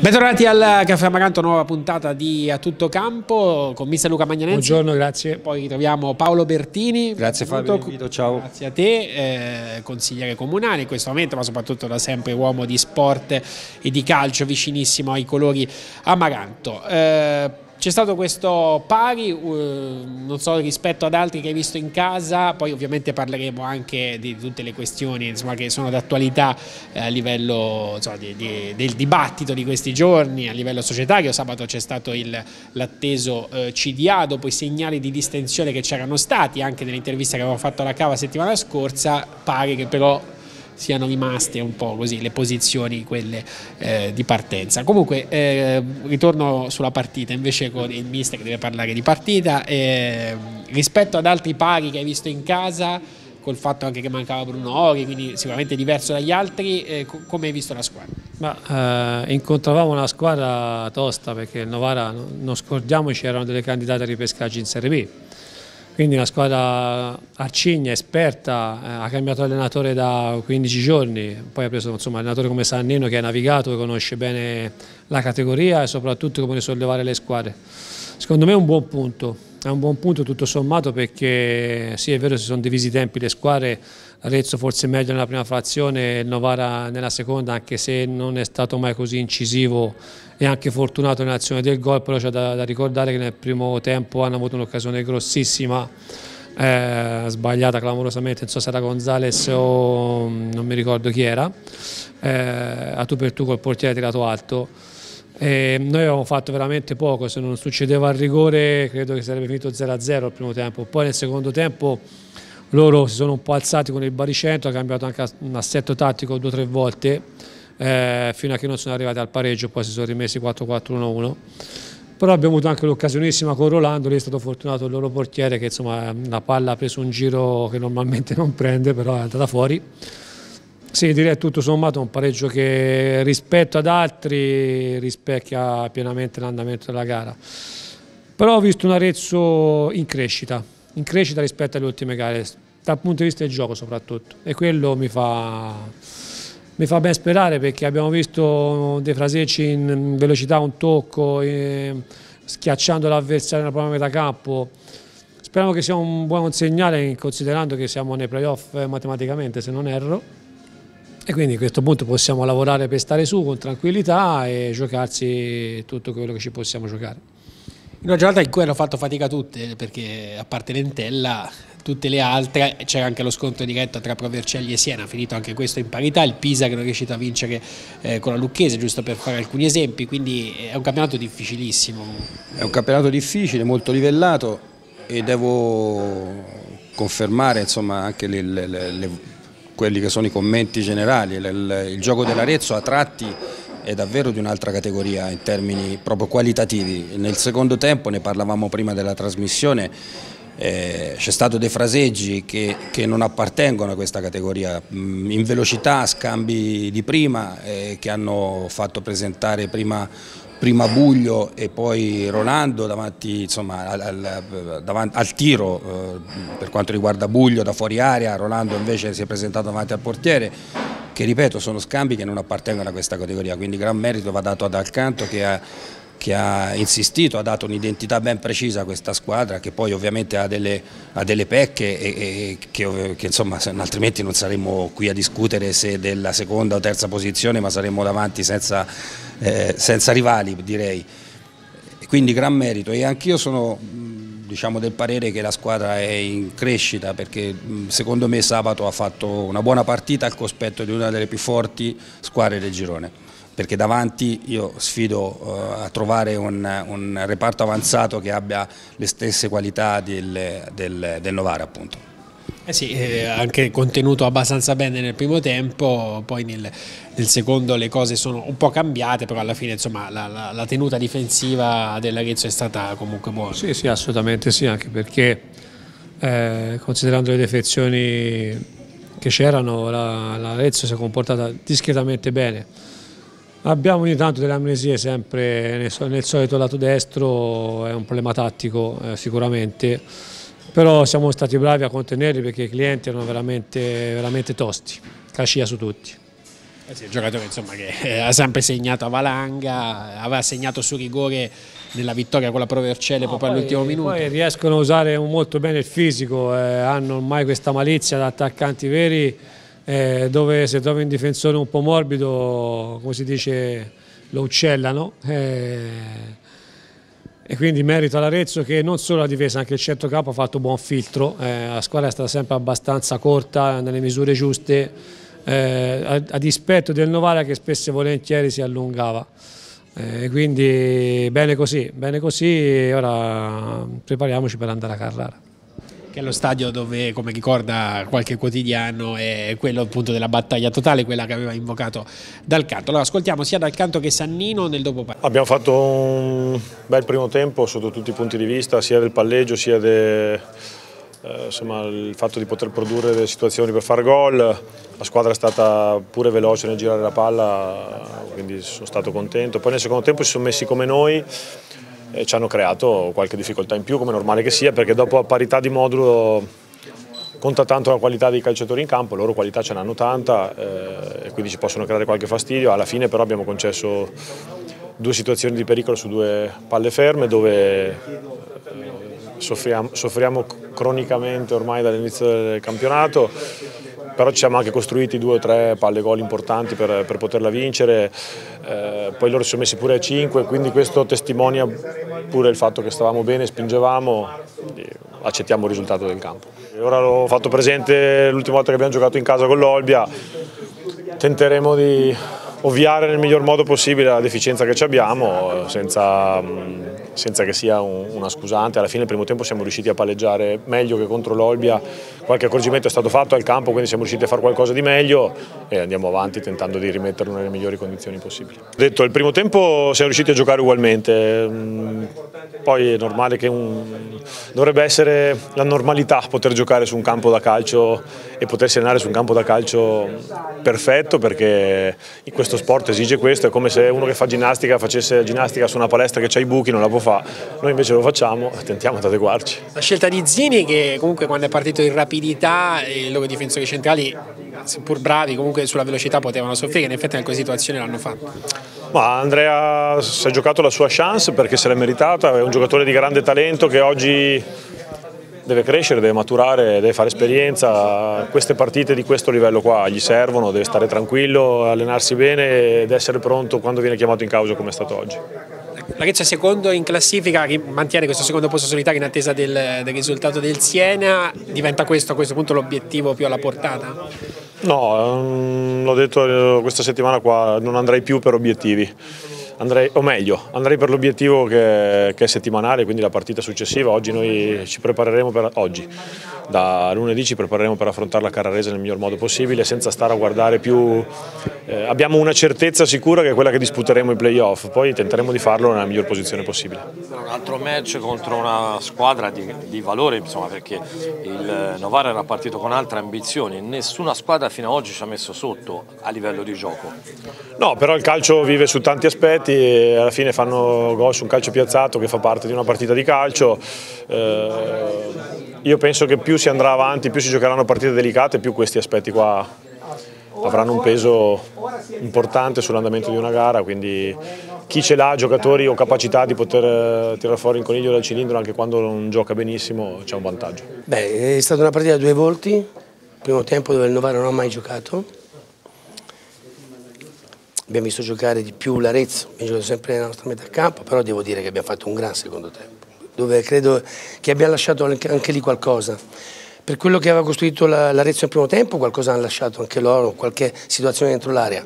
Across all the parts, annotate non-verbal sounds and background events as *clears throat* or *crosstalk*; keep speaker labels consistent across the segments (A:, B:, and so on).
A: Bentornati al Caffè Amaranto, nuova puntata di A Tutto Campo con mister Luca Magnanenzi.
B: Buongiorno, grazie.
A: Poi ritroviamo Paolo Bertini.
C: Grazie Fabio, invito, ciao.
A: Grazie a te, eh, consigliere comunale in questo momento, ma soprattutto da sempre uomo di sport e di calcio vicinissimo ai colori Amaranto. Eh, c'è stato questo pari, uh, non so, rispetto ad altri che hai visto in casa, poi ovviamente parleremo anche di tutte le questioni insomma, che sono d'attualità eh, a livello insomma, di, di, del dibattito di questi giorni, a livello societario. Sabato c'è stato l'atteso eh, CDA, dopo i segnali di distensione che c'erano stati, anche nell'intervista che avevamo fatto alla Cava settimana scorsa, pare che però siano rimaste un po' così le posizioni quelle eh, di partenza. Comunque eh, ritorno sulla partita invece con il mister che deve parlare di partita eh, rispetto ad altri pari che hai visto in casa col fatto anche che mancava Bruno Ori, quindi sicuramente diverso dagli altri, eh, come hai visto la squadra?
B: Ma, eh, incontravamo una squadra tosta perché il Novara, non scordiamoci, erano delle candidate a ripescaggio in Serie B quindi una squadra arcigna, esperta, eh, ha cambiato allenatore da 15 giorni, poi ha preso insomma, un allenatore come Sannino che ha navigato, conosce bene la categoria e soprattutto come sollevare le squadre. Secondo me è un buon punto, è un buon punto tutto sommato perché sì è vero si sono divisi i tempi le squadre, Arezzo forse meglio nella prima frazione, Novara nella seconda anche se non è stato mai così incisivo e anche fortunato nell'azione del gol, però c'è da, da, ricordare che nel primo tempo hanno avuto un'occasione grossissima, eh, sbagliata clamorosamente, non so se era Gonzales o non mi ricordo chi era, eh, a tu per tu col portiere tirato alto. E noi avevamo fatto veramente poco, se non succedeva il rigore credo che sarebbe finito 0-0 al primo tempo, poi nel secondo tempo loro si sono un po' alzati con il baricentro, ha cambiato anche un assetto tattico due o tre volte eh, fino a che non sono arrivati al pareggio, poi si sono rimessi 4-4-1-1. Però abbiamo avuto anche l'occasionissima con Rolando, lì è stato fortunato il loro portiere che insomma la palla ha preso un giro che normalmente non prende, però è andata fuori. Sì, direi tutto sommato un pareggio che rispetto ad altri rispecchia pienamente l'andamento della gara. Però ho visto un Arezzo in crescita, in crescita rispetto alle ultime gare, dal punto di vista del gioco soprattutto, e quello mi fa mi fa ben sperare perché abbiamo visto dei frasecci in velocità, un tocco, schiacciando l'avversario nella prima metà campo. Speriamo che sia un buon segnale considerando che siamo nei playoff matematicamente se non erro e quindi a questo punto possiamo lavorare per stare su con tranquillità e giocarsi tutto quello che ci possiamo giocare.
A: In una giornata in cui hanno fatto fatica tutte perché a parte l'Entella tutte le altre, c'era anche lo scontro diretto tra Provercelli e Siena, finito anche questo in parità, il Pisa che non è riuscito a vincere eh, con la Lucchese, giusto per fare alcuni esempi, quindi è un campionato difficilissimo.
C: È un campionato difficile, molto livellato e devo confermare insomma, anche le, le, le, quelli che sono i commenti generali, il gioco dell'Arezzo a tratti è davvero di un'altra categoria in termini proprio qualitativi. Nel secondo tempo, ne parlavamo prima della trasmissione, eh, c'è stato dei fraseggi che, che, non appartengono a questa categoria, mm, in velocità, scambi di prima eh, che hanno fatto presentare prima, prima, Buglio e poi Rolando davanti, insomma, al, al, davanti, al, tiro eh, per quanto riguarda Buglio da fuori area, Rolando invece si è presentato davanti al portiere che ripeto sono scambi che non appartengono a questa categoria, quindi gran merito va dato ad Alcanto che ha che ha insistito, ha dato un'identità ben precisa a questa squadra che poi ovviamente ha delle, ha delle pecche e, e che, che, insomma altrimenti non saremmo qui a discutere se della seconda o terza posizione ma saremmo davanti senza, eh, senza rivali direi. Quindi gran merito e anch'io sono diciamo, del parere che la squadra è in crescita perché secondo me sabato ha fatto una buona partita al cospetto di una delle più forti squadre del girone perché davanti io sfido uh, a trovare un, un, reparto avanzato che abbia le stesse qualità del, del, del Novara appunto.
A: Eh sì, eh, anche contenuto abbastanza bene nel primo tempo, poi nel, nel, secondo le cose sono un po' cambiate, però alla fine insomma, la, la, la, tenuta difensiva dell'Arezzo è stata comunque buona.
B: Sì, sì, assolutamente sì, anche perché eh, considerando le defezioni che c'erano, l'Arezzo si è comportata discretamente bene Abbiamo ogni tanto delle amnesie sempre nel, solito lato destro, è un problema tattico eh, sicuramente, però siamo stati bravi a contenerli perché i clienti erano veramente, veramente tosti, cascia su tutti.
A: Eh sì, un giocatore insomma, che ha sempre segnato a valanga, aveva segnato su rigore nella vittoria con la Provercelle no, proprio all'ultimo minuto.
B: Poi riescono a usare molto bene il fisico, eh, hanno ormai questa malizia da attaccanti veri eh, dove se trovi un difensore un po' morbido, come si dice, lo uccellano. Eh, e quindi merito all'Arezzo che non solo la difesa, anche il centrocampo ha fatto buon filtro, eh, la squadra è stata sempre abbastanza corta, nelle misure giuste, eh, a, a, dispetto del Novara che spesso e volentieri si allungava. Eh, quindi bene così, bene così, ora prepariamoci per andare a Carrara
A: che è lo stadio dove, come ricorda qualche quotidiano, è quello appunto della battaglia totale, quella che aveva invocato Dal Canto. Allora ascoltiamo sia Dal Canto che Sannino nel dopo
D: Abbiamo fatto un bel primo tempo sotto tutti i punti di vista, sia del palleggio sia del eh, insomma, il fatto di poter produrre delle situazioni per far gol, la squadra è stata pure veloce nel girare la palla, quindi sono stato contento. Poi nel secondo tempo si sono messi come noi e ci hanno creato qualche difficoltà in più, come normale che sia, perché dopo a parità di modulo conta tanto la qualità dei calciatori in campo, loro qualità ce n'hanno tanta eh, e quindi ci possono creare qualche fastidio. Alla fine però abbiamo concesso due situazioni di pericolo su due palle ferme dove eh, soffriamo, soffriamo cronicamente ormai dall'inizio del campionato però ci siamo anche costruiti due o tre palle gol importanti per, per poterla vincere, eh, poi loro si sono messi pure a 5, quindi questo testimonia pure il fatto che stavamo bene, spingevamo, accettiamo il risultato del campo. Ora l'ho fatto presente l'ultima volta che abbiamo giocato in casa con l'Olbia, tenteremo di ovviare nel miglior modo possibile la deficienza che abbiamo senza, senza che sia un, una scusante. Alla fine nel primo tempo siamo riusciti a palleggiare meglio che contro l'Olbia, qualche accorgimento è stato fatto al campo quindi siamo riusciti a fare qualcosa di meglio e andiamo avanti tentando di rimetterlo nelle migliori condizioni possibili. Detto, il primo tempo siamo riusciti a giocare ugualmente, mm, poi è normale che un... dovrebbe essere la normalità poter giocare su un campo da calcio e potersi allenare su un campo da calcio perfetto perché in questo sport esige questo, è come se uno che fa ginnastica facesse ginnastica su una palestra che ha i buchi, non la può fare, noi invece lo facciamo, tentiamo di adeguarci.
A: La scelta di Zini che comunque quando è partito in rapidità i loro difensori centrali, seppur bravi, comunque sulla velocità potevano soffrire, in effetti in alcune situazioni l'hanno fatto.
D: Ma Andrea si è giocato la sua chance perché se l'è meritata, è un giocatore di grande talento che oggi deve crescere, deve maturare, deve fare esperienza, queste partite di questo livello qua gli servono, deve stare tranquillo, allenarsi bene ed essere pronto quando viene chiamato in causa come è stato oggi.
A: L'arezzo è secondo in classifica, mantiene questo secondo posto solitario in attesa del, del risultato del Siena, diventa questo a questo punto l'obiettivo più alla portata?
D: No, mm, l'ho detto questa settimana qua, non andrei più per obiettivi andrei, o meglio, andrei per l'obiettivo che, che, è settimanale, quindi la partita successiva. Oggi noi ci prepareremo per oggi, da lunedì ci prepareremo per affrontare la Carrarese nel miglior modo possibile, senza stare a guardare più. Eh, abbiamo una certezza sicura che è quella che disputeremo i playoff, poi tenteremo di farlo nella miglior posizione possibile.
E: Un altro match contro una squadra di, di valore, insomma, perché il Novara era partito con altre ambizioni, nessuna squadra fino ad oggi ci ha messo sotto a livello di gioco.
D: No, però il calcio vive su tanti aspetti e alla fine fanno gol su un calcio piazzato che fa parte di una partita di calcio. Eh, io penso che più si andrà avanti, più si giocheranno partite delicate, più questi aspetti qua avranno un peso importante sull'andamento di una gara, quindi chi ce l'ha, giocatori o capacità di poter eh, tirare fuori il coniglio dal cilindro anche quando non gioca benissimo c'è un vantaggio.
F: Beh, è stata una partita a due volti, primo tempo dove il Novara non ha mai giocato, Abbiamo visto giocare di più l'Arezzo, abbiamo giocato sempre nella nostra metà campo, però devo dire che abbiamo fatto un gran secondo tempo, dove credo che abbiamo lasciato anche, lì qualcosa. Per quello che aveva costruito l'Arezzo nel primo tempo, qualcosa hanno lasciato anche loro, qualche situazione dentro l'area.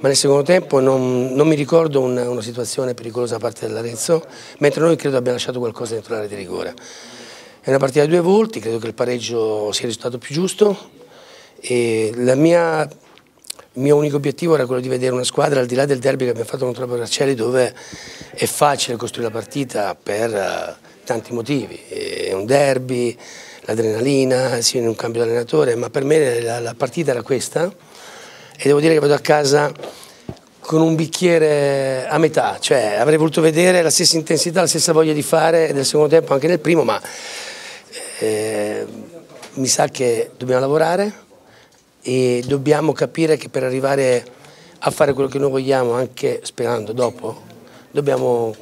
F: Ma nel secondo tempo non, non mi ricordo una, una, situazione pericolosa da parte dell'Arezzo, mentre noi credo abbiamo lasciato qualcosa dentro l'area di rigore. È una partita di due volti, credo che il pareggio sia risultato più giusto. E la mia il mio unico obiettivo era quello di vedere una squadra al di là del derby che abbiamo fatto contro la Borracelli dove è facile costruire la partita per uh, tanti motivi, è un derby, l'adrenalina, sì, un cambio di allenatore, ma per me la, la partita era questa. E devo dire che vado a casa con un bicchiere a metà, cioè avrei voluto vedere la stessa intensità, la stessa voglia di fare nel secondo tempo anche nel primo, ma eh, mi sa che dobbiamo lavorare, e dobbiamo capire che per arrivare a fare quello che noi vogliamo anche sperando dopo, dobbiamo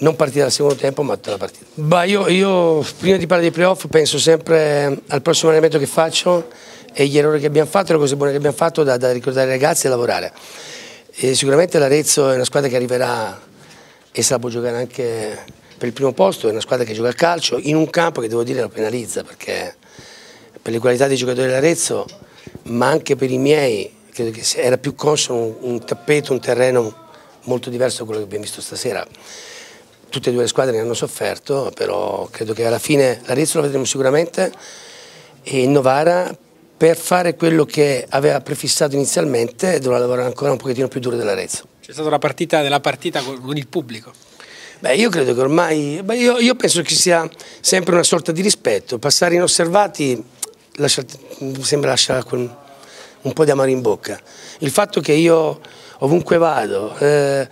F: non partire dal secondo tempo ma tutta la partita. Bah, io, io, prima di parlare dei playoff penso sempre al prossimo allenamento che faccio e gli errori che abbiamo fatto le cose buone che abbiamo fatto da, da ricordare ai ragazzi e lavorare. E sicuramente l'Arezzo è una squadra che arriverà e se la può giocare anche per il primo posto, è una squadra che gioca al calcio in un campo che devo dire lo penalizza perché per le qualità dei giocatori dell'Arezzo ma anche per i miei credo che era più consono un, un tappeto, un terreno molto diverso da quello che abbiamo visto stasera tutte e due le squadre ne hanno sofferto, però credo che alla fine l'Arezzo lo vedremo sicuramente e Novara per fare quello che aveva prefissato inizialmente dovrà lavorare ancora un pochettino più duro dell'Arezzo.
A: C'è stata la partita della partita con il pubblico.
F: Beh, io credo che ormai, beh, io, io, penso che sia sempre una sorta di rispetto, passare inosservati lascia, mi sembra lasciare un, un po' di amaro in bocca. Il fatto che io ovunque vado, eh,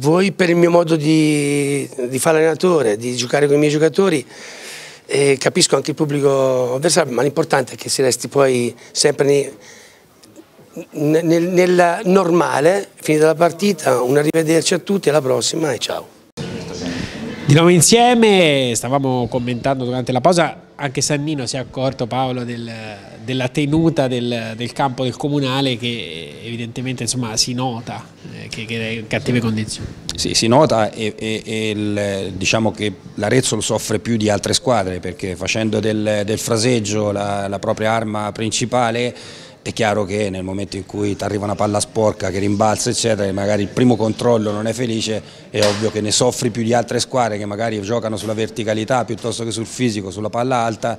F: voi per il mio modo di, di fare allenatore, di giocare con i miei giocatori, eh, capisco anche il pubblico avversario, ma l'importante è che si resti poi sempre nel, nel, nel normale, finita la partita, un arrivederci a tutti, alla prossima e ciao.
A: Di nuovo insieme, stavamo commentando durante la pausa, anche Sannino si è accorto Paolo del, della tenuta del, del, campo del comunale che evidentemente insomma, si nota eh, che, che, è in cattive condizioni.
C: Sì, si nota e, e, e il, diciamo che l'Arezzo lo soffre più di altre squadre perché facendo del, del fraseggio la, la propria arma principale è chiaro che nel momento in cui ti arriva una palla sporca che rimbalza eccetera e magari il primo controllo non è felice è ovvio che ne soffri più di altre squadre che magari giocano sulla verticalità piuttosto che sul fisico, sulla palla alta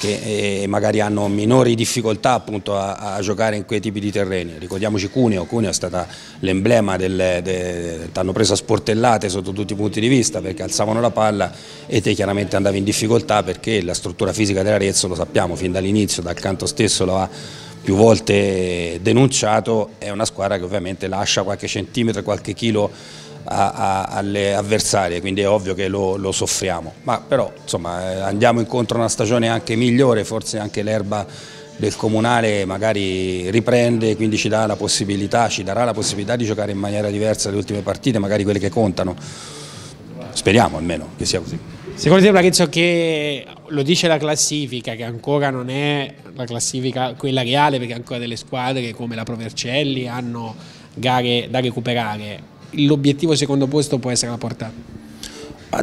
C: che eh, magari hanno minori difficoltà appunto a, a, giocare in quei tipi di terreni. Ricordiamoci Cuneo, Cuneo è stata l'emblema del, de, hanno preso a sportellate sotto tutti i punti di vista perché alzavano la palla e te chiaramente andavi in difficoltà perché la struttura fisica dell'Arezzo lo sappiamo fin dall'inizio, dal canto stesso lo ha più volte denunciato, è una squadra che ovviamente lascia qualche centimetro, qualche chilo a, a, alle avversarie, quindi è ovvio che lo, lo soffriamo, ma però insomma, eh, andiamo incontro a una stagione anche migliore, forse anche l'erba del comunale magari riprende, quindi ci dà la possibilità, ci darà la possibilità di giocare in maniera diversa le ultime partite, magari quelle che contano, speriamo almeno che sia così.
A: Secondo te Lorenzo che lo dice la classifica, che ancora non è la classifica quella reale perché ancora delle squadre come la Provercelli hanno gare da recuperare, l'obiettivo secondo posto può essere la portata?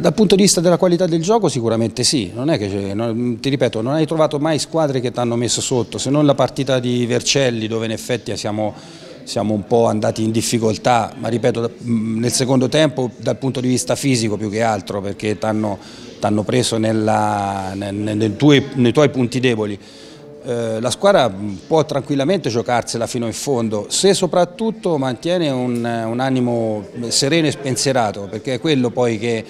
C: Dal punto di vista della qualità del gioco sicuramente sì, non è che, non, ti ripeto, non hai trovato mai squadre che ti hanno messo sotto, se non la partita di Vercelli dove in effetti siamo siamo un po' andati in difficoltà, ma ripeto nel secondo tempo dal punto di vista fisico più che altro perché ti hanno preso nella, nel, nei, tuoi, nei, tuoi, punti deboli. Eh, la squadra può tranquillamente giocarsela fino in fondo se soprattutto mantiene un, un animo sereno e spensierato perché è quello poi che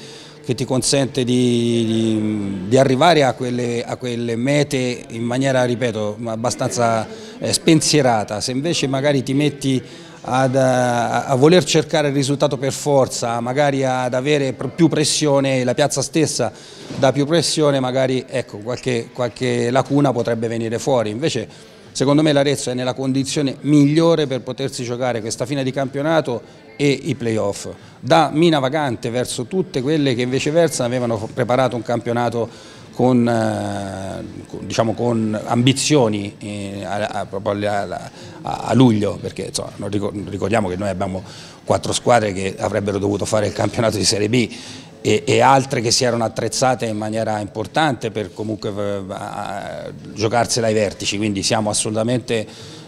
C: che ti consente di, di, di arrivare a quelle, a quelle, mete in maniera, ripeto, abbastanza eh, spensierata. Se invece magari ti metti ad, a, a, voler cercare il risultato per forza, magari ad avere più pressione, la piazza stessa dà più pressione, magari ecco, qualche, qualche lacuna potrebbe venire fuori. Invece secondo me l'Arezzo è nella condizione migliore per potersi giocare questa fine di campionato e i playoff, da mina vagante verso tutte quelle che invece versa avevano preparato un campionato con, eh, diciamo, con ambizioni eh, a, a, a, luglio, perché insomma, ricordiamo che noi abbiamo quattro squadre che avrebbero dovuto fare il campionato di Serie B e, e altre che si erano attrezzate in maniera importante per comunque eh, giocarsela ai vertici, quindi siamo assolutamente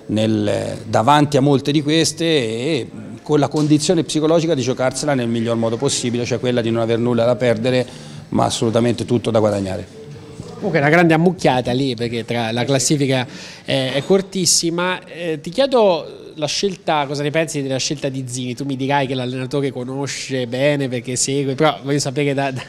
C: nel, davanti a molte di queste e con la condizione psicologica di giocarsela nel miglior modo possibile, cioè quella di non aver nulla da perdere ma assolutamente tutto da guadagnare.
A: Comunque una grande ammucchiata lì perché tra la classifica è, è cortissima. Eh, ti chiedo la scelta, cosa ne pensi della scelta di Zini? Tu mi dirai che l'allenatore conosce bene perché segue, però voglio sapere da, da,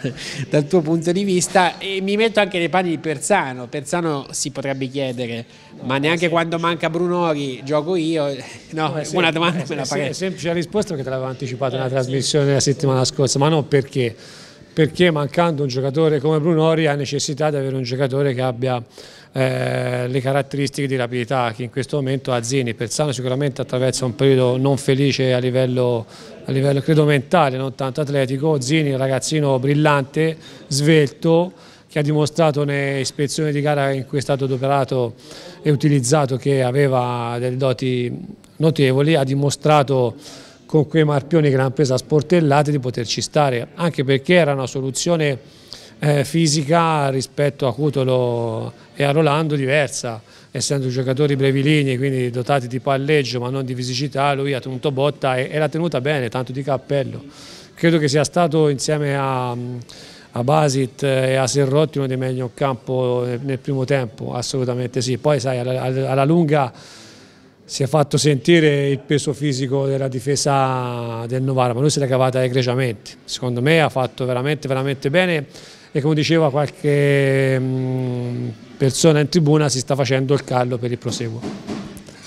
A: dal tuo punto di vista e mi metto anche nei panni di Perzano. Perzano si potrebbe chiedere, ma neanche quando manca Brunori gioco io? No, no una domanda me la farei.
B: È semplice la risposta perché te l'avevo anticipato nella trasmissione la settimana scorsa, ma non perché perché mancando un giocatore come Brunori ha necessità di avere un giocatore che abbia eh, le caratteristiche di rapidità che in questo momento ha Zini. Perzano sicuramente attraversa un periodo non felice a livello, a livello credo mentale, non tanto atletico. Zini ragazzino brillante, svelto, che ha dimostrato nelle ispezioni di gara in cui è stato adoperato e utilizzato che aveva delle doti notevoli, ha dimostrato con quei marpioni che l'hanno presa sportellate di poterci stare, anche perché era una soluzione eh, fisica rispetto a Cutolo e a Rolando diversa, essendo giocatori brevilini, quindi dotati di palleggio ma non di fisicità, lui ha tenuto botta e, e l'ha tenuta bene, tanto di cappello. Credo che sia stato insieme a, a Basit e a Serrotti uno dei meglio in campo nel primo tempo, assolutamente sì. Poi sai, alla, alla lunga si è fatto sentire il peso fisico della difesa del Novara, ma lui se l'è cavata egregiamente. Secondo me ha fatto veramente, veramente bene e come diceva qualche mm, persona in tribuna si sta facendo il callo per il proseguo.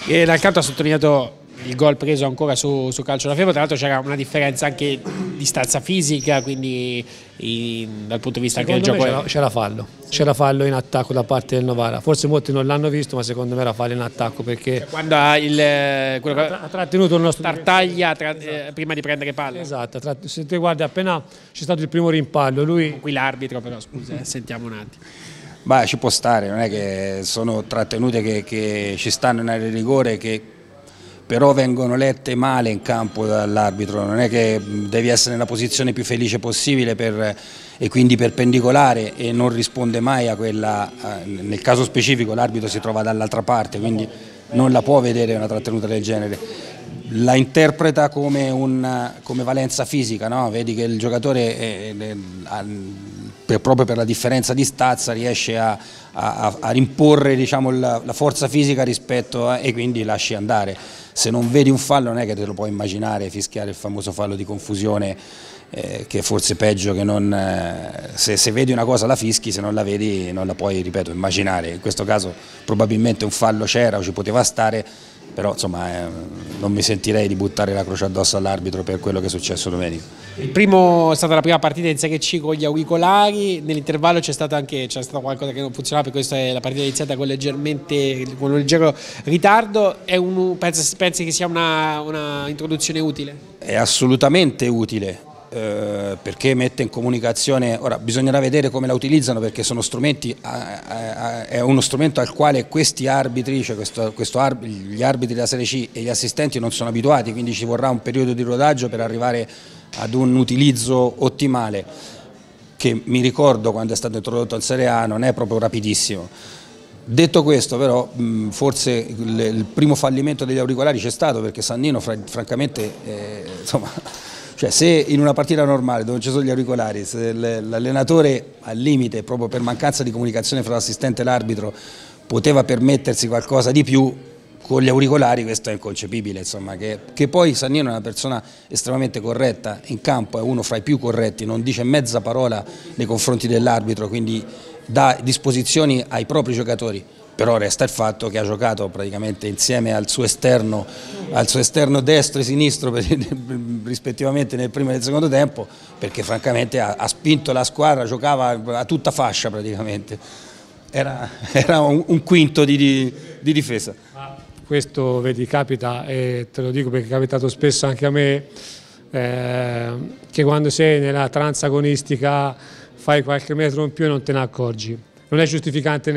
A: E dal canto ha sottolineato il gol preso ancora su, su calcio da fermo, tra l'altro c'era una differenza anche di stanza fisica, quindi in, dal punto di vista
B: secondo
A: anche del gioco.
B: C'era fallo, c'era fallo in attacco da parte del Novara, forse molti non l'hanno visto ma secondo me era fallo in attacco perché...
A: Cioè, quando ha, il, quello
B: ha, ha trattenuto il nostro...
A: Tartaglia tra, esatto. eh, prima di prendere palla.
B: Esatto, tra, se ti guardi appena c'è stato il primo rimpallo, lui...
A: Qui l'arbitro però, scusa, eh, sentiamo un attimo.
C: Beh, ci può stare, non è che sono trattenute che, che ci stanno in area di rigore, che però vengono lette male in campo dall'arbitro, non è che devi essere nella posizione più felice possibile per, e quindi perpendicolare e non risponde mai a quella, nel caso specifico l'arbitro si trova dall'altra parte, quindi non la può vedere una trattenuta del genere. La interpreta come, una, come valenza fisica, no? vedi che il giocatore è, è, per, proprio per la differenza di stazza riesce a, a, a rimporre diciamo, la, la, forza fisica rispetto a, e quindi lasci andare se non vedi un fallo non è che te lo puoi immaginare, fischiare il famoso fallo di confusione eh, che è forse peggio che non... Eh, se, se, vedi una cosa la fischi, se non la vedi non la puoi, ripeto, immaginare. In questo caso probabilmente un fallo c'era o ci poteva stare, però insomma eh, non mi sentirei di buttare la croce addosso all'arbitro per quello che è successo domenica.
A: Il primo è stata la prima partita in Serie C con gli auricolari, nell'intervallo c'è stato anche stato qualcosa che non funzionava, per questo è la partita iniziata con, con un leggero ritardo. Un, pensi, pensi, che sia una, una introduzione utile?
C: È assolutamente utile. Eh, perché mette in comunicazione, ora bisognerà vedere come la utilizzano perché sono strumenti, eh, eh, è uno strumento al quale questi arbitri, cioè questo, questo arb gli arbitri della Serie C e gli assistenti non sono abituati, quindi ci vorrà un periodo di rodaggio per arrivare ad un utilizzo ottimale che mi ricordo quando è stato introdotto in Serie A non è proprio rapidissimo. Detto questo però forse il, primo fallimento degli auricolari c'è stato perché Sannino francamente eh, insomma, cioè se in una partita normale dove ci sono gli auricolari l'allenatore al limite proprio per mancanza di comunicazione fra l'assistente e l'arbitro poteva permettersi qualcosa di più con gli auricolari questo è inconcepibile, insomma, che, che, poi Sannino è una persona estremamente corretta, in campo è uno fra i più corretti, non dice mezza parola nei confronti dell'arbitro, quindi dà disposizioni ai propri giocatori, però resta il fatto che ha giocato praticamente insieme al suo esterno, al suo esterno destro e sinistro *laughs* rispettivamente nel primo e nel secondo tempo, perché francamente ha, ha spinto la squadra, giocava a tutta fascia praticamente, era, *laughs* era un, un, quinto di, di, di difesa.
B: Questo vedi capita e te lo dico perché è capitato spesso anche a me eh, che quando sei nella tranza agonistica fai qualche metro in più e non te ne accorgi non è giustificante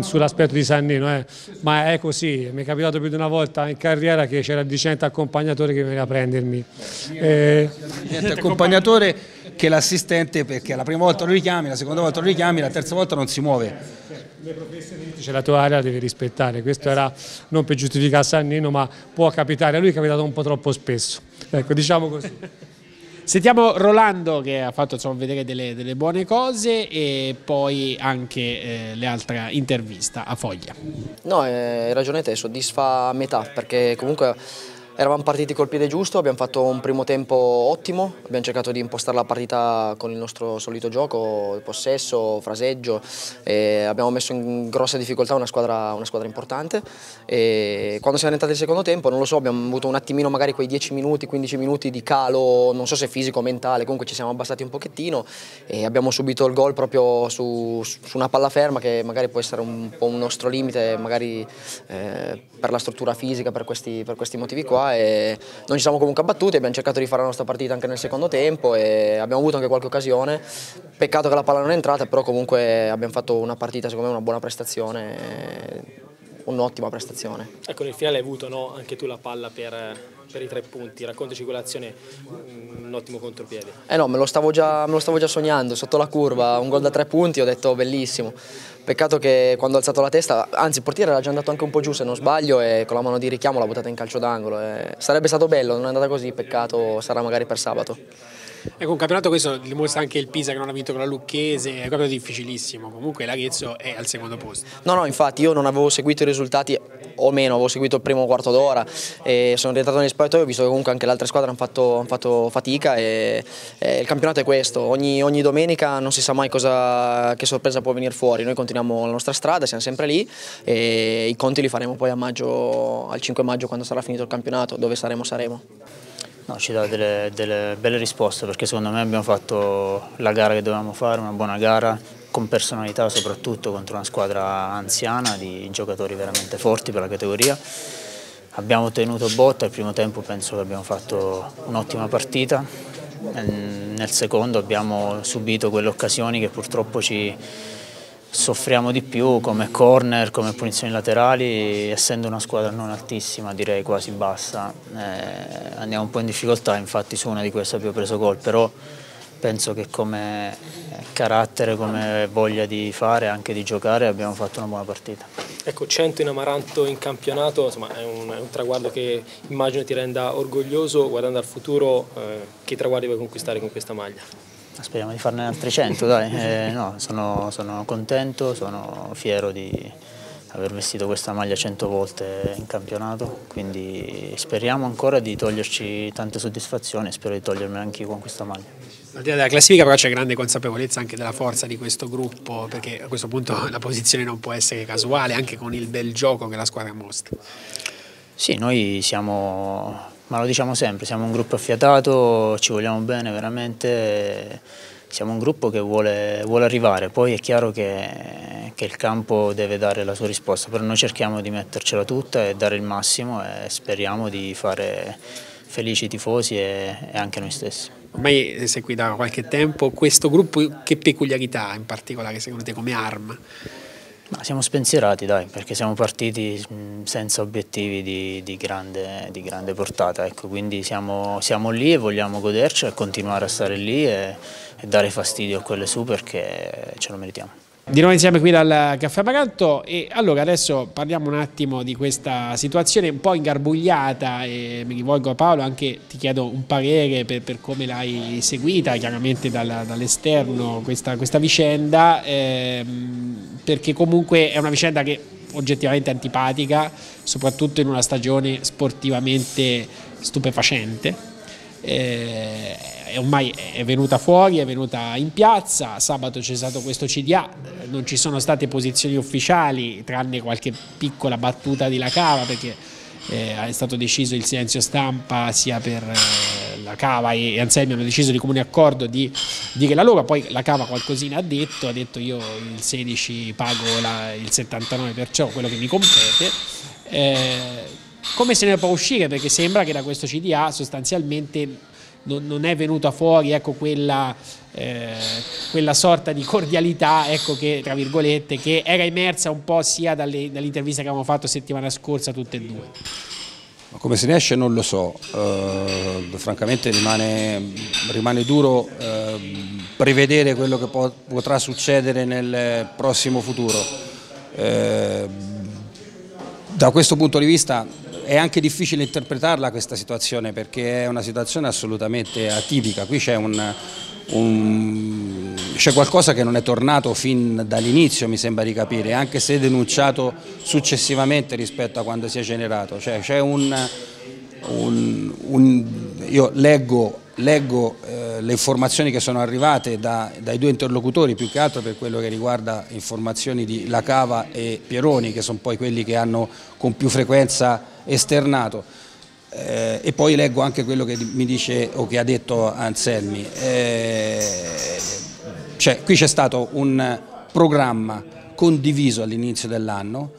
B: sull'aspetto di Sannino, eh, ma è così. Mi è capitato più di una volta in carriera che c'era il dicente accompagnatore che veniva a prendermi.
C: Eh, il accompagnatore che l'assistente, perché la prima volta lo richiami, la seconda volta lo richiami, la terza volta non si muove.
B: Le professionisti, c'è la tua area, devi rispettare. Questo era non per giustificare Sannino, ma può capitare. A lui è capitato un po' troppo spesso. Ecco, diciamo così. *laughs*
A: Sentiamo Rolando che ha fatto insomma, vedere delle, delle, buone cose e poi anche eh, le altre interviste a Foglia.
G: No, eh, hai ragione te, soddisfa a metà perché comunque Eravamo partiti col piede giusto, abbiamo fatto un primo tempo ottimo, abbiamo cercato di impostare la partita con il nostro solito gioco, possesso, fraseggio, abbiamo messo in grossa difficoltà una squadra, una squadra importante. E quando siamo entrati nel secondo tempo, non lo so, abbiamo avuto un attimino magari quei 10 minuti, 15 minuti di calo, non so se fisico o mentale, comunque ci siamo abbassati un pochettino e abbiamo subito il gol proprio su, su una palla ferma che magari può essere un po' un nostro limite, magari eh, per la struttura fisica, per questi, per questi motivi qua e non ci siamo comunque abbattuti, abbiamo cercato di fare la nostra partita anche nel secondo tempo e abbiamo avuto anche qualche occasione, peccato che la palla non è entrata, però comunque abbiamo fatto una partita secondo me una buona prestazione, un'ottima prestazione.
H: Ecco nel finale hai avuto no, anche tu la palla per, per i tre punti, raccontaci quell'azione, un ottimo contropiede.
G: Eh no, me lo, stavo già, me lo stavo già sognando, sotto la curva, un gol da tre punti, ho detto bellissimo. Peccato che quando ho alzato la testa, anzi il portiere era già andato anche un po' giù se non sbaglio e con la mano di richiamo l'ha buttata in calcio d'angolo. Sarebbe stato bello, non è andata così, peccato, sarà magari per sabato.
A: Ecco, un campionato questo dimostra anche il Pisa che non ha vinto con la Lucchese, è proprio difficilissimo, comunque l'Arezzo è al secondo posto.
G: No, no, infatti io non avevo seguito i risultati, o meno, avevo seguito il primo quarto d'ora sono rientrato negli spogliatoi, ho visto che comunque anche le altre squadre hanno fatto, hanno fatto fatica e, e, il campionato è questo, ogni, ogni, domenica non si sa mai cosa, che sorpresa può venire fuori, noi continuiamo la nostra strada, siamo sempre lì e i conti li faremo poi a maggio, al 5 maggio quando sarà finito il campionato, dove saremo saremo.
I: No, ci dà delle, delle, belle risposte perché secondo me abbiamo fatto la gara che dovevamo fare, una buona gara con personalità soprattutto contro una squadra anziana di giocatori veramente forti per la categoria. Abbiamo tenuto botta, al primo tempo penso che abbiamo fatto un'ottima partita, nel secondo abbiamo subito quelle occasioni che purtroppo ci, soffriamo di più come corner, come punizioni laterali, essendo una squadra non altissima, direi quasi bassa, eh, andiamo un po' in difficoltà, infatti su una di queste abbiamo preso gol, però penso che come carattere, come voglia di fare, anche di giocare, abbiamo fatto una buona partita.
H: Ecco, 100 in Amaranto in campionato, insomma, è, un, è un traguardo che immagino ti renda orgoglioso, guardando al futuro, eh, che traguardi vuoi conquistare con questa maglia?
I: Speriamo di farne altri 100, dai. Eh, no, sono, sono, contento, sono fiero di aver vestito questa maglia 100 volte in campionato, quindi speriamo ancora di toglierci tante soddisfazioni, spero di togliermi anche io con questa maglia.
A: Al di là della classifica però c'è grande consapevolezza anche della forza di questo gruppo, perché a questo punto *laughs* la posizione non può essere casuale, anche con il bel gioco che la squadra mostra.
I: Sì, noi siamo ma lo diciamo sempre, siamo un gruppo affiatato, ci vogliamo bene veramente, siamo un gruppo che vuole, vuole arrivare, poi è chiaro che, che, il campo deve dare la sua risposta, però noi cerchiamo di mettercela tutta e dare il massimo e speriamo di fare felici i tifosi e, e anche noi stessi.
A: Ormai sei qui da qualche tempo, questo gruppo che peculiarità in particolare secondo te come arma?
I: Ma siamo spensierati dai, perché siamo partiti senza obiettivi di, di, grande, di grande, portata, ecco, quindi siamo, siamo, lì e vogliamo goderci e continuare a stare lì e, e dare fastidio a quelle su perché ce lo meritiamo.
A: Di nuovo insieme qui dal Caffè Amaranto e allora adesso parliamo un attimo di questa situazione un po' ingarbugliata e mi rivolgo a Paolo, anche ti chiedo un parere per, per come l'hai seguita chiaramente dall'esterno questa, questa, vicenda ehm, perché comunque è una vicenda che oggettivamente antipatica soprattutto in una stagione sportivamente stupefacente. Eh, ormai è venuta fuori, è venuta in piazza, sabato c'è stato questo CDA, non ci sono state posizioni ufficiali tranne qualche piccola battuta di La Cava perché eh, è stato deciso il silenzio stampa sia per eh, La Cava e Anselmi hanno deciso di comune accordo di dire la loro, poi La Cava qualcosina ha detto, ha detto io il 16 pago la, il 79% quello che mi compete. Eh, come se ne può uscire? Perché sembra che da questo CDA sostanzialmente non, non è venuta fuori ecco, quella, eh, quella, sorta di cordialità ecco, che, che era emersa un po' sia dall'intervista che avevamo fatto settimana scorsa tutte e due.
C: Come se ne esce non lo so, eh, francamente rimane, rimane duro eh, prevedere quello che potrà succedere nel prossimo futuro. Eh, da questo punto di vista è anche difficile interpretarla questa situazione perché è una situazione assolutamente atipica, qui c'è un, un, qualcosa che non è tornato fin dall'inizio mi sembra di capire, anche se denunciato successivamente rispetto a quando si è generato, cioè, un, io leggo, leggo eh, le informazioni che sono arrivate da, dai due interlocutori, più che altro per quello che riguarda informazioni di Lacava e Pieroni, che sono poi quelli che hanno con più frequenza esternato. Eh, e poi leggo anche quello che mi dice o che ha detto Anselmi. Eh, cioè, qui c'è stato un programma condiviso all'inizio dell'anno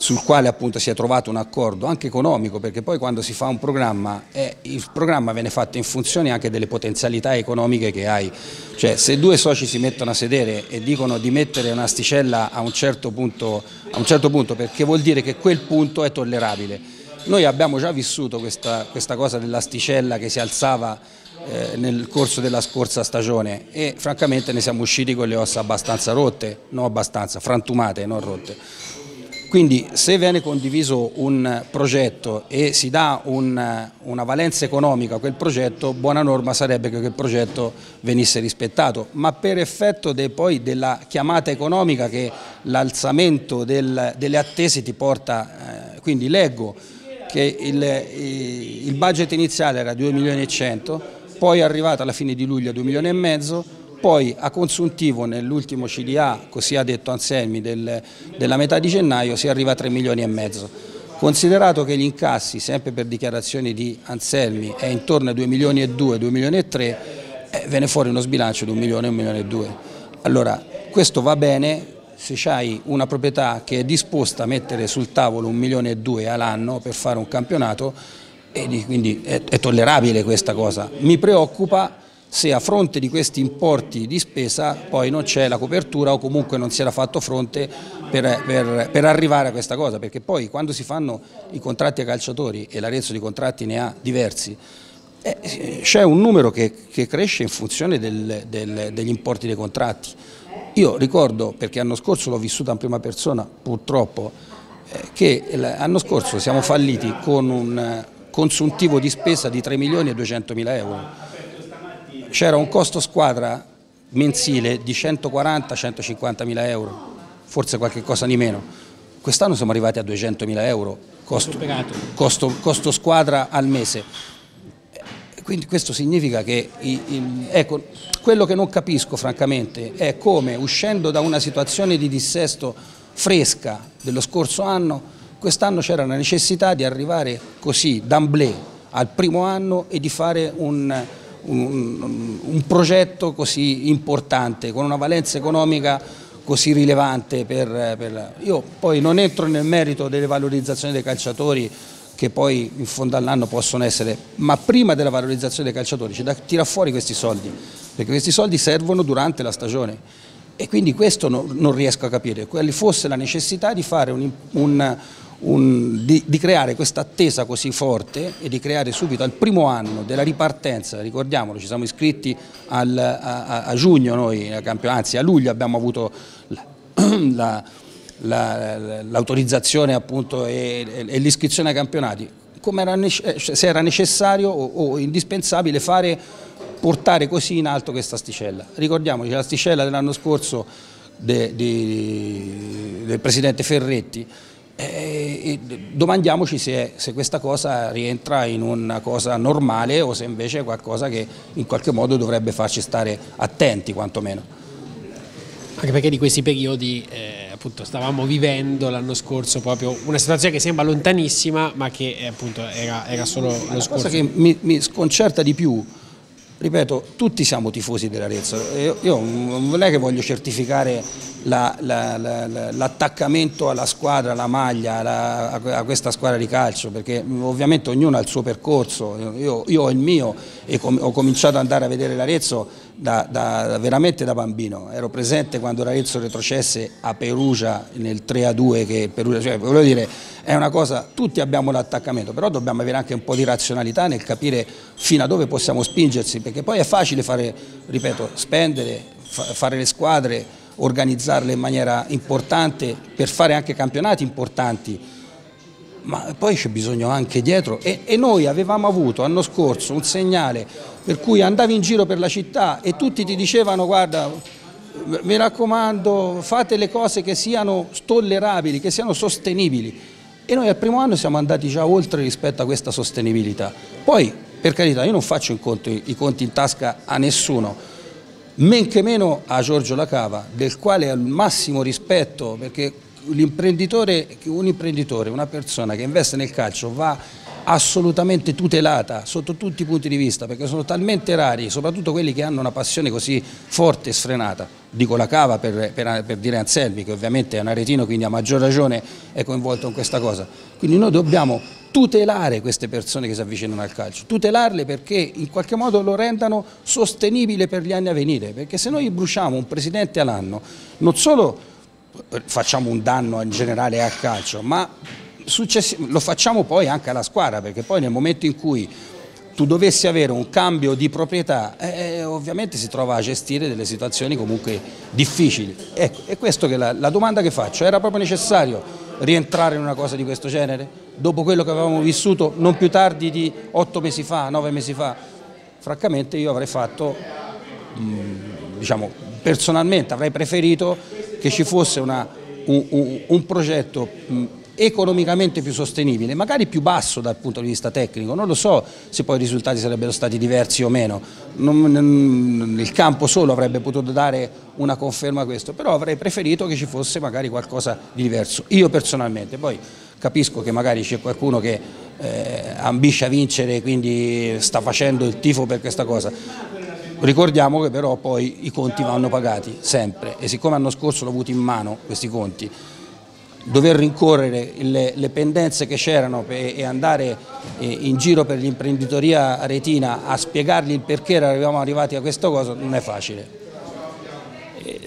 C: sul quale appunto si è trovato un accordo anche economico perché poi quando si fa un programma eh, il programma viene fatto in funzione anche delle potenzialità economiche che hai cioè se due soci si mettono a sedere e dicono di mettere un'asticella a, un certo punto, a un certo punto perché vuol dire che quel punto è tollerabile noi abbiamo già vissuto questa, questa cosa dell'asticella che si alzava eh, nel corso della scorsa stagione e francamente ne siamo usciti con le ossa abbastanza rotte, non abbastanza, frantumate, non rotte. Quindi se viene condiviso un progetto e si dà un, una valenza economica a quel progetto, buona norma sarebbe che quel progetto venisse rispettato, ma per effetto de, poi della chiamata economica che l'alzamento del, delle attese ti porta, eh, quindi leggo che il, il budget iniziale era 2 milioni e 100, poi è arrivato alla fine di luglio a 2 milioni e mezzo, poi a consuntivo nell'ultimo CDA, così ha detto Anselmi, del, della metà di gennaio si arriva a 3 milioni e mezzo. Considerato che gli incassi, sempre per dichiarazioni di Anselmi, è intorno ai 2 milioni e 2, 2 milioni e 3, eh, viene fuori uno sbilancio di 1 milione e 1 milione e 2. Allora, questo va bene se hai una proprietà che è disposta a mettere sul tavolo 1 milione e 2 all'anno per fare un campionato, quindi è, è tollerabile questa cosa. Mi preoccupa se a fronte di questi importi di spesa poi non c'è la copertura o comunque non si era fatto fronte per, per, per, arrivare a questa cosa, perché poi quando si fanno i contratti ai calciatori e l'Arezzo di contratti ne ha diversi, eh, c'è un numero che, che, cresce in funzione del, del, degli importi dei contratti. Io ricordo, perché l'anno scorso l'ho vissuta in prima persona purtroppo, eh, che l'anno scorso siamo falliti con un consuntivo di spesa di 3 milioni e 200 mila euro c'era un costo squadra mensile di 140-150 mila euro, forse qualche cosa di meno. Quest'anno siamo arrivati a 200 mila euro, costo, costo, costo, squadra al mese. Quindi questo significa che, ecco, quello che non capisco francamente è come uscendo da una situazione di dissesto fresca dello scorso anno, quest'anno c'era la necessità di arrivare così, d'amblè, al primo anno e di fare un, un, un progetto così importante, con una valenza economica così rilevante. Per, per... Io poi non entro nel merito delle valorizzazioni dei calciatori che poi in fondo all'anno possono essere, ma prima della valorizzazione dei calciatori c'è da tirare fuori questi soldi, perché questi soldi servono durante la stagione e quindi questo no, non riesco a capire, quali fosse la necessità di fare un, un un, di, di, creare questa attesa così forte e di creare subito al primo anno della ripartenza, ricordiamolo ci siamo iscritti al, a, a, giugno noi, anzi a luglio abbiamo avuto *clears throat* l'autorizzazione la, e, e l'iscrizione ai campionati, era, eh, se era necessario o, o indispensabile fare, portare così in alto questa asticella. Ricordiamoci l'asticella dell'anno scorso de, de, del Presidente Ferretti eh, domandiamoci se, se, questa cosa rientra in una cosa normale o se invece è qualcosa che in qualche modo dovrebbe farci stare attenti quantomeno.
A: Anche perché di questi periodi eh, appunto stavamo vivendo l'anno scorso proprio una situazione che sembra lontanissima ma che eh, appunto era, era, solo lo scorso.
C: La cosa che mi, mi sconcerta di più ripeto, tutti siamo tifosi dell'Arezzo, io, non è che voglio certificare l'attaccamento la, la, alla squadra, alla maglia, la, a questa squadra di calcio, perché ovviamente ognuno ha il suo percorso, io, io ho il mio e com ho cominciato ad andare a vedere l'Arezzo da, da, veramente da bambino, ero presente quando l'Arezzo retrocesse a Perugia nel 3-2, che Perugia, cioè, voglio dire, è una cosa, tutti abbiamo l'attaccamento, però dobbiamo avere anche un po' di razionalità nel capire fino a dove possiamo spingersi, perché poi è facile fare, ripeto, spendere, fa fare le squadre, organizzarle in maniera importante per fare anche campionati importanti, ma poi c'è bisogno anche dietro. E, e, noi avevamo avuto l'anno scorso un segnale per cui andavi in giro per la città e tutti ti dicevano guarda mi raccomando fate le cose che siano tollerabili, che siano sostenibili e noi al primo anno siamo andati già oltre rispetto a questa sostenibilità. Poi, per carità, io non faccio in conto, i conti in tasca a nessuno, men che meno a Giorgio Lacava, del quale ho il massimo rispetto, perché un imprenditore, una persona che investe nel calcio va assolutamente tutelata sotto tutti i punti di vista perché sono talmente rari, soprattutto quelli che hanno una passione così forte e sfrenata. Dico la cava per, per, per dire Anselmi che ovviamente è un aretino quindi a maggior ragione è coinvolto in questa cosa. Quindi noi dobbiamo tutelare queste persone che si avvicinano al calcio, tutelarle perché in qualche modo lo rendano sostenibile per gli anni a venire, perché se noi bruciamo un presidente all'anno non solo facciamo un danno in generale al calcio, ma lo facciamo poi anche alla squadra, perché poi nel momento in cui tu dovessi avere un cambio di proprietà, eh, eh ovviamente si trova a gestire delle situazioni comunque difficili. Ecco, è questo la, la domanda che faccio, era proprio necessario rientrare in una cosa di questo genere? Dopo quello che avevamo vissuto non più tardi di otto mesi fa, nove mesi fa? Francamente io avrei fatto, mm, diciamo, personalmente avrei preferito che ci fosse una, un, un, un, progetto mh, economicamente più sostenibile, magari più basso dal punto di vista tecnico, non lo so se poi i risultati sarebbero stati diversi o meno, non, il campo solo avrebbe potuto dare una conferma a questo, però avrei preferito che ci fosse magari qualcosa di diverso, io personalmente, poi capisco che magari c'è qualcuno che eh, ambisce a vincere quindi sta facendo il tifo per questa cosa, ricordiamo che però poi i conti vanno pagati sempre e siccome l'anno scorso l'ho avuto in mano questi conti dover rincorrere le, le pendenze che c'erano e andare eh, in giro per l'imprenditoria aretina a spiegargli il perché eravamo arrivati a questa cosa non è facile.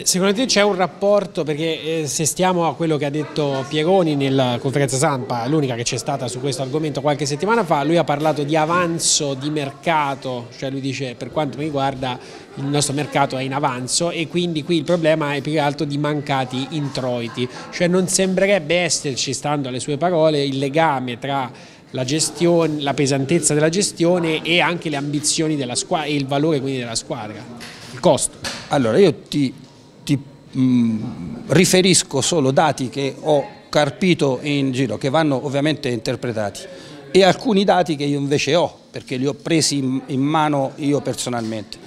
A: Secondo te c'è un rapporto, perché eh, se stiamo a quello che ha detto Pieroni nella conferenza stampa, l'unica che c'è stata su questo argomento qualche settimana fa, lui ha parlato di avanzo di mercato, cioè lui dice per quanto mi riguarda il nostro mercato è in avanzo e quindi qui il problema è più che altro di mancati introiti, cioè non sembrerebbe esserci, stando alle sue parole, il legame tra la, gestione, la pesantezza della gestione e anche le ambizioni della squadra e il valore quindi della squadra, il costo.
C: Allora io ti riferisco solo dati che ho carpito in giro, che vanno ovviamente interpretati, e alcuni dati che io invece ho, perché li ho presi in, mano io personalmente.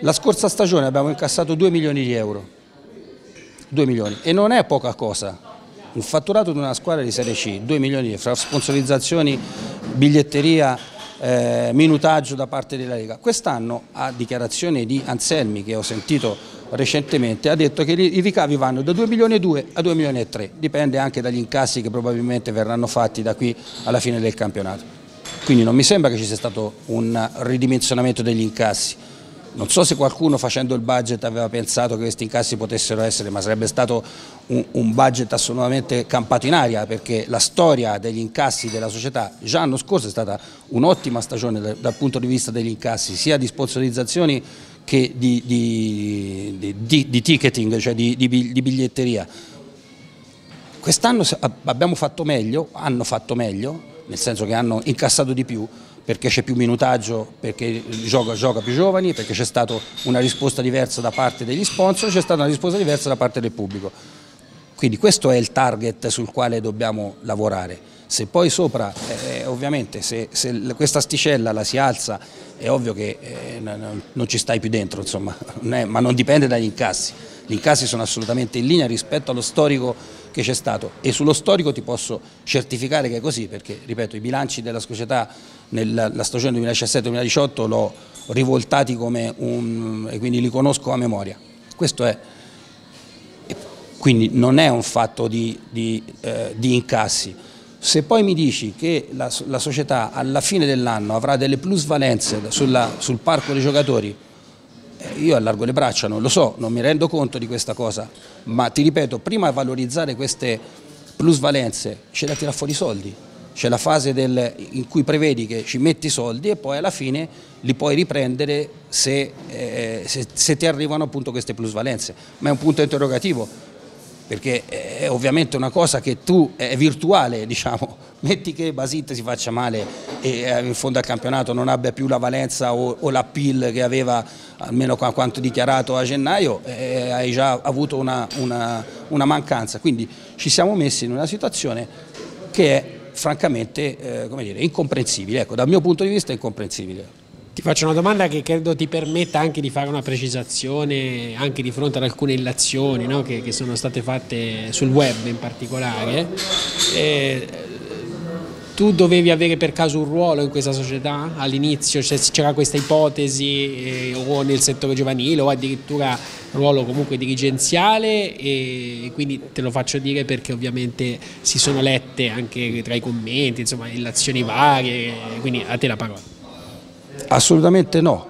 C: La scorsa stagione abbiamo incassato 2 milioni di euro, 2 milioni, e non è poca cosa. Un fatturato di una squadra di Serie C, 2 milioni fra sponsorizzazioni, biglietteria, eh, minutaggio da parte della Lega. Quest'anno, a dichiarazione di Anselmi, che ho sentito recentemente, ha detto che i ricavi vanno da 2 milioni e 2 a 2 milioni e 3, dipende anche dagli incassi che probabilmente verranno fatti da qui alla fine del campionato. Quindi non mi sembra che ci sia stato un ridimensionamento degli incassi non so se qualcuno facendo il budget aveva pensato che questi incassi potessero essere, ma sarebbe stato un, un budget assolutamente campato in aria perché la storia degli incassi della società già l'anno scorso è stata un'ottima stagione dal, punto di vista degli incassi, sia di sponsorizzazioni che di, di, di, di ticketing, cioè di, biglietteria. Quest'anno abbiamo fatto meglio, hanno fatto meglio, nel senso che hanno incassato di più, perché c'è più minutaggio, perché gioca, gioca più giovani, perché c'è stata una risposta diversa da parte degli sponsor, c'è stata una risposta diversa da parte del pubblico. Quindi questo è il target sul quale dobbiamo lavorare. Se poi sopra, eh, ovviamente, se, se, questa sticella la si alza, è ovvio che eh, non, non ci stai più dentro, insomma, *laughs* non è, ma non dipende dagli incassi. Gli incassi sono assolutamente in linea rispetto allo storico che c'è stato e sullo storico ti posso certificare che è così perché, ripeto, i bilanci della società nella stagione 2017-2018 l'ho rivoltati come un, e quindi li conosco a memoria. Questo è, quindi non è un fatto di, di, eh, di incassi. Se poi mi dici che la, la società alla fine dell'anno avrà delle plusvalenze sulla, sul parco dei giocatori, io allargo le braccia, non lo so, non mi rendo conto di questa cosa, ma ti ripeto, prima valorizzare queste plusvalenze c'è da tirare fuori i soldi, c'è la fase del, in cui prevedi che ci metti i soldi e poi alla fine li puoi riprendere se, eh, se, se ti arrivano appunto queste plusvalenze, ma è un punto interrogativo perché è ovviamente una cosa che tu è virtuale, *laughs* diciamo, metti che Basit si faccia male e eh, in fondo al campionato non abbia più la valenza o, o l'appeal che aveva almeno a quanto dichiarato a gennaio, eh, hai già avuto una, una, una mancanza, quindi ci siamo messi in una situazione che è francamente eh, dire, incomprensibile, ecco, dal mio punto di vista è incomprensibile.
A: Ti faccio una domanda che credo ti permetta anche di fare una precisazione anche di fronte ad alcune illazioni no? che, che, sono state fatte sul web in particolare. Eh, tu dovevi avere per caso un ruolo in questa società all'inizio? Cioè, c'era questa ipotesi eh, o nel settore giovanile o addirittura ruolo comunque dirigenziale e quindi te lo faccio dire perché ovviamente si sono lette anche tra i commenti, insomma, illazioni varie, quindi a te la parola.
C: Assolutamente no,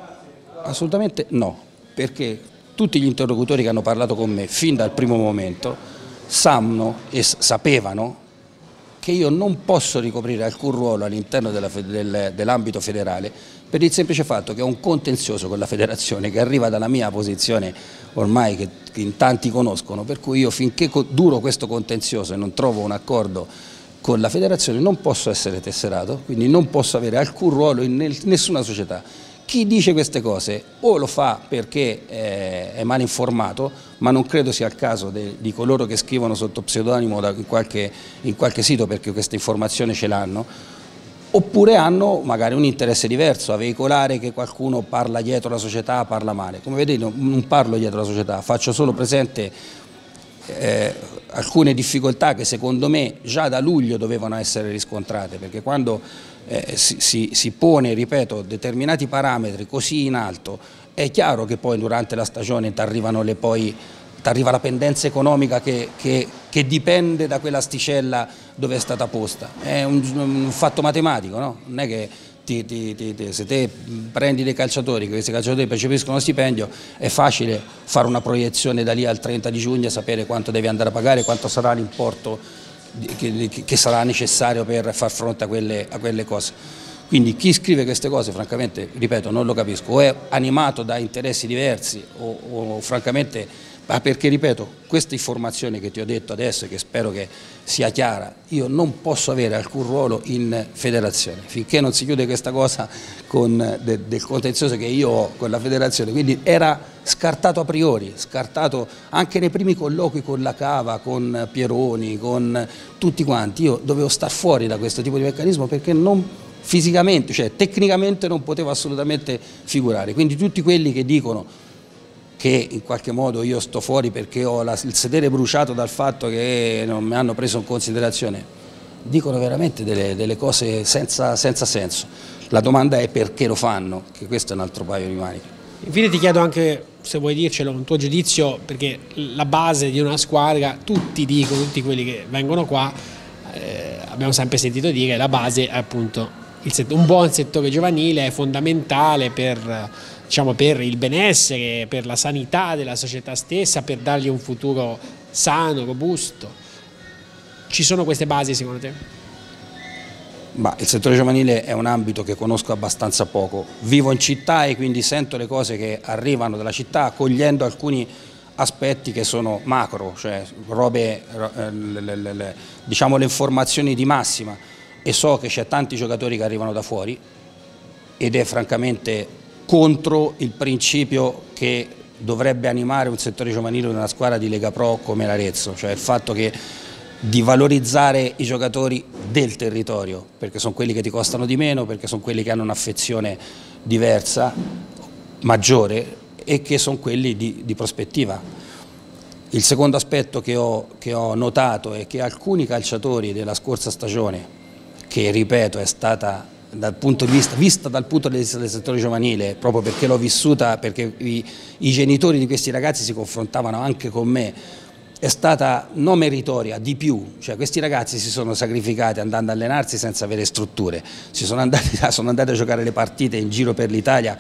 C: assolutamente no, perché tutti gli interlocutori che hanno parlato con me fin dal primo momento sanno e sapevano che io non posso ricoprire alcun ruolo all'interno del, dell'ambito federale per il semplice fatto che ho un contenzioso con la federazione che arriva dalla mia posizione ormai che in tanti conoscono, per cui io finché duro questo contenzioso e non trovo un accordo con la federazione non posso essere tesserato, quindi non posso avere alcun ruolo in nessuna società. Chi dice queste cose o lo fa perché eh, è mal informato, ma non credo sia il caso di coloro che scrivono sotto pseudonimo in qualche, in qualche sito perché queste informazioni ce l'hanno, oppure hanno magari un interesse diverso a veicolare che qualcuno parla dietro la società, parla male. Come vedete non parlo dietro la società, faccio solo presente eh, alcune difficoltà che secondo me già da luglio dovevano essere riscontrate, perché quando eh, si, si, si, pone, ripeto, determinati parametri così in alto, è chiaro che poi durante la stagione ti arriva la pendenza economica che, che, che, dipende da quella sticella dove è stata posta. È un, un fatto matematico, no? non è che ti, ti, ti, se te prendi dei calciatori, che questi calciatori percepiscono stipendio, è facile fare una proiezione da lì al 30 di giugno e sapere quanto devi andare a pagare, quanto sarà l'importo che, che, sarà necessario per far fronte a quelle, a quelle cose. Quindi chi scrive queste cose, francamente, ripeto, non lo capisco, o è animato da interessi diversi o, o francamente ma perché ripeto, questa informazione che ti ho detto adesso e che spero che sia chiara, io non posso avere alcun ruolo in federazione, finché non si chiude questa cosa con de, del contenzioso che io ho con la federazione, quindi era scartato a priori, scartato anche nei primi colloqui con la Cava, con Pieroni, con tutti quanti, io dovevo star fuori da questo tipo di meccanismo perché non fisicamente, cioè tecnicamente non potevo assolutamente figurare, quindi tutti quelli che dicono che in qualche modo io sto fuori perché ho la, il sedere bruciato dal fatto che non mi hanno preso in considerazione, dicono veramente delle, delle cose senza, senza, senso. La domanda è perché lo fanno, che questo è un altro paio di maniche.
A: Infine ti chiedo anche, se vuoi dircelo, un tuo giudizio, perché la base di una squadra, tutti dicono, tutti quelli che vengono qua, eh, abbiamo sempre sentito dire, la base è appunto un buon settore giovanile, è fondamentale per diciamo, per il benessere, per la sanità della società stessa, per dargli un futuro sano, robusto. Ci sono queste basi secondo te?
C: Ma il settore giovanile è un ambito che conosco abbastanza poco. Vivo in città e quindi sento le cose che arrivano dalla città cogliendo alcuni aspetti che sono macro, cioè robe, eh, diciamo le informazioni di massima e so che c'è tanti giocatori che arrivano da fuori ed è francamente contro il principio che dovrebbe animare un settore giovanile di una squadra di Lega Pro come l'Arezzo, cioè il fatto che di valorizzare i giocatori del territorio, perché sono quelli che ti costano di meno, perché sono quelli che hanno un'affezione diversa, maggiore e che sono quelli di, di prospettiva. Il secondo aspetto che ho, che ho notato è che alcuni calciatori della scorsa stagione, che ripeto è stata dal punto di vista, vista dal punto di vista del settore giovanile, proprio perché l'ho vissuta, perché i, i, genitori di questi ragazzi si confrontavano anche con me, è stata non meritoria, di più, cioè questi ragazzi si sono sacrificati andando a allenarsi senza avere strutture, sono andati, *laughs* sono andati a giocare le partite in giro per l'Italia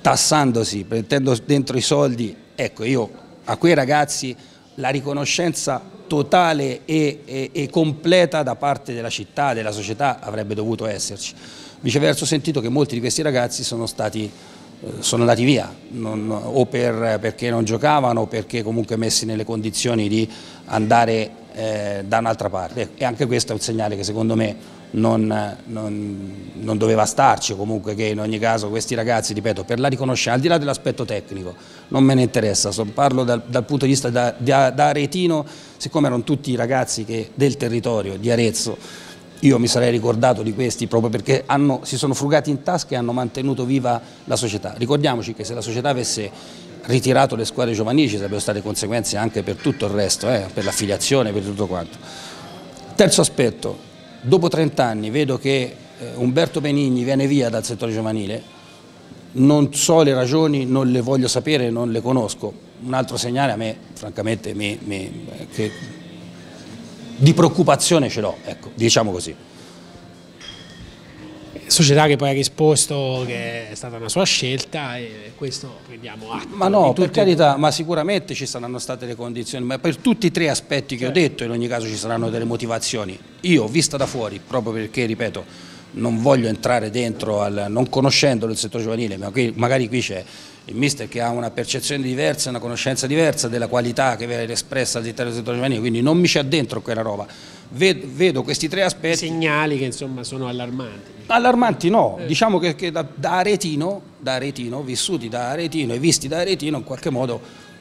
C: tassandosi, mettendo dentro i soldi, ecco io a quei ragazzi la riconoscenza totale e, e, e completa da parte della città, della società avrebbe dovuto esserci. Viceversa ho sentito che molti di questi ragazzi sono, stati, eh, sono andati via, non, o per, perché non giocavano o perché comunque messi nelle condizioni di andare eh, da un'altra parte. E anche questo è un segnale che secondo me non, non, non, doveva starci, comunque che in ogni caso questi ragazzi, ripeto, per la riconoscenza, al di là dell'aspetto tecnico, non me ne interessa, so, parlo dal, dal, punto di vista da, da, da, Aretino, siccome erano tutti ragazzi che, del territorio di Arezzo, io mi sarei ricordato di questi proprio perché hanno, si sono frugati in tasca e hanno mantenuto viva la società. Ricordiamoci che se la società avesse ritirato le squadre giovanili ci sarebbero state conseguenze anche per tutto il resto, eh, per l'affiliazione, per tutto quanto. Terzo aspetto, dopo 30 anni vedo che eh, Umberto Benigni viene via dal settore giovanile, non so le ragioni, non le voglio sapere, non le conosco. Un altro segnale a me, francamente, mi, mi, che di preoccupazione ce l'ho, ecco, diciamo così.
A: Società che poi ha risposto che è stata una sua scelta e questo prendiamo atto.
C: Ma no, per carità, ma sicuramente ci saranno state le condizioni, ma per tutti i tre aspetti che certo. ho detto in ogni caso ci saranno delle motivazioni. Io, vista da fuori, proprio perché, ripeto, non voglio entrare dentro, al, non conoscendo il settore giovanile, ma qui, magari qui c'è il mister che ha una percezione diversa, una conoscenza diversa della qualità che viene espressa all'interno del settore giovanile, quindi non mi ci addentro a quella roba. Vedo, vedo questi tre aspetti.
A: Segnali che insomma sono allarmanti.
C: Allarmanti no, eh. diciamo che, che da, da, aretino, da, aretino, vissuti da Aretino e visti da Aretino in qualche modo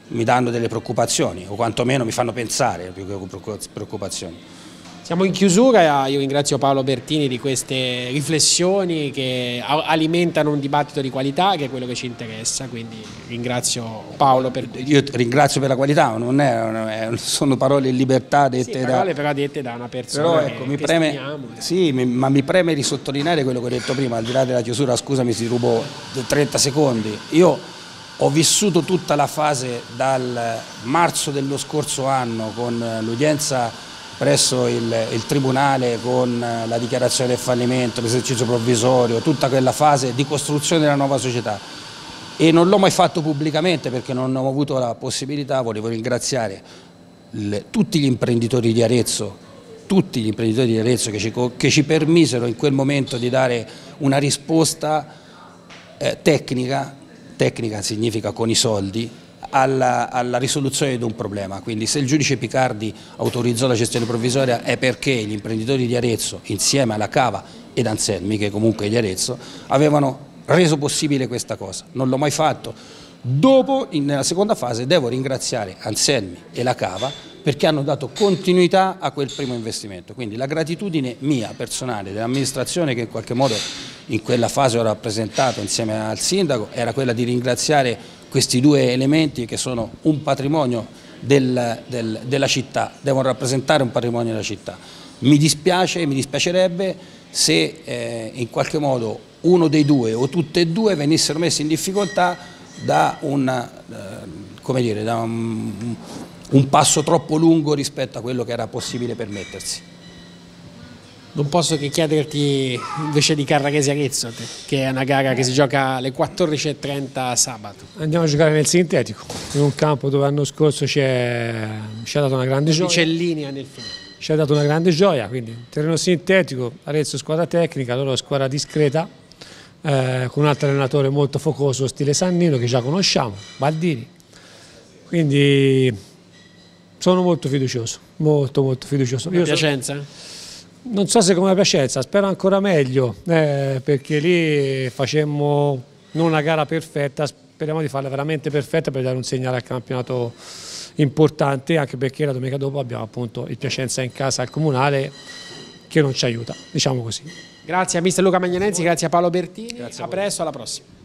C: mi danno delle preoccupazioni o quantomeno mi fanno pensare più che preoccupazioni.
A: Siamo in chiusura, io ringrazio Paolo Bertini di queste riflessioni che alimentano un dibattito di qualità che è quello che ci interessa, quindi ringrazio Paolo per...
C: Io ringrazio per la qualità, non è, sono parole in libertà dette sì,
A: parole
C: da...
A: però dette da una persona però, ecco, che, mi preme,
C: che Sì, ma mi preme risottolineare quello che ho detto prima, al di là della chiusura, scusami si rubo 30 secondi. Io ho vissuto tutta la fase dal marzo dello scorso anno con l'udienza presso il, il, Tribunale con la dichiarazione del fallimento, l'esercizio provvisorio, tutta quella fase di costruzione della nuova società. E non l'ho mai fatto pubblicamente perché non ho avuto la possibilità, volevo ringraziare le, tutti gli imprenditori di Arezzo, tutti gli imprenditori di Arezzo che ci, che ci permisero in quel momento di dare una risposta eh, tecnica, tecnica significa con i soldi, alla, alla, risoluzione di un problema, quindi se il giudice Picardi autorizzò la gestione provvisoria è perché gli imprenditori di Arezzo insieme alla Cava ed Anselmi, che comunque è di Arezzo, avevano reso possibile questa cosa, non l'ho mai fatto. Dopo, nella seconda fase, devo ringraziare Anselmi e la Cava perché hanno dato continuità a quel primo investimento, quindi la gratitudine mia personale dell'amministrazione che in qualche modo in quella fase ho rappresentato insieme al sindaco era quella di ringraziare questi due elementi che sono un patrimonio del, del, della città, devono rappresentare un patrimonio della città. Mi dispiace, mi dispiacerebbe se eh, in qualche modo uno dei due o tutte e due venissero messi in difficoltà da, una, eh, dire, da un, un passo troppo lungo rispetto a quello che era possibile permettersi.
A: Non posso che chiederti invece di Carrarese Arezzo, che è una gara che si gioca alle 14.30 sabato.
B: Andiamo a giocare nel sintetico, in un campo dove l'anno scorso ci ha dato una grande gioia.
A: Vicellini nel fine.
B: Ci ha dato una grande gioia, quindi terreno sintetico, Arezzo squadra tecnica, loro squadra discreta, eh, con un altro allenatore molto focoso, stile Sannino, che già conosciamo, Baldini. Quindi sono molto fiducioso, molto molto fiducioso.
A: Io Piacenza?
B: Non so se come Piacenza, spero ancora meglio, eh, perché lì facemmo non una gara perfetta, speriamo di farla veramente perfetta per dare un segnale al campionato importante, anche perché la domenica dopo abbiamo appunto il Piacenza in casa al Comunale che non ci aiuta, diciamo così.
A: Grazie a mister Luca Magnanenzi, grazie a Paolo Bertini, grazie a, a presto, alla prossima.